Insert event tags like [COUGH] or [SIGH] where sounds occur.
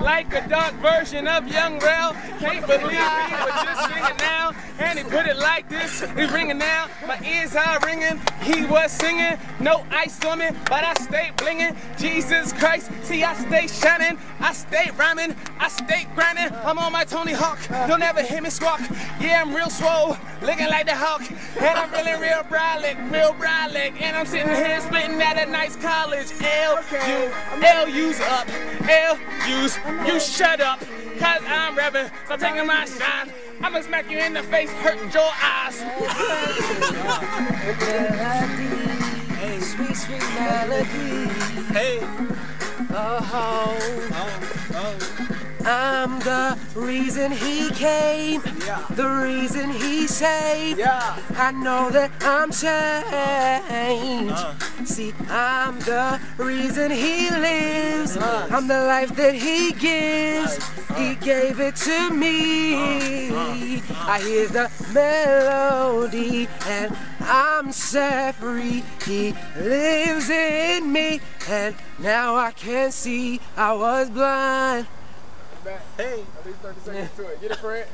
like a dark version of Young Rel. Can't believe he was just singing now, and he put it like this. He's ringing now, my ears are ringing. He was singing, no ice on me, but I stay blinging. Jesus Christ, see I stay shining, I stay rhyming, I stay grinding. I'm on my Tony Hawk, you'll never hear me squawk. Yeah, I'm real swole, looking like the Hawk, and I'm really real brolic, real brolic, and I'm sitting here splitting at a nice college. L U L U's up, L U's, you shut up, cause I'm rapping, so I'm taking my shine. I'ma smack you in the face, hurt your eyes. [LAUGHS] Hey, sweet, sweet melody. Hey, uh-huh. Oh, oh, oh. I'm the reason he came, Yeah. the reason he saved. Yeah. I know that I'm changed. Uh. See, I'm the reason he lives. Uh. I'm the life that he gives. He gave it to me. I hear the melody and I'm set free. He lives in me and now I can see. I was blind. Hey. At least 30 seconds to it. Get it, Fred?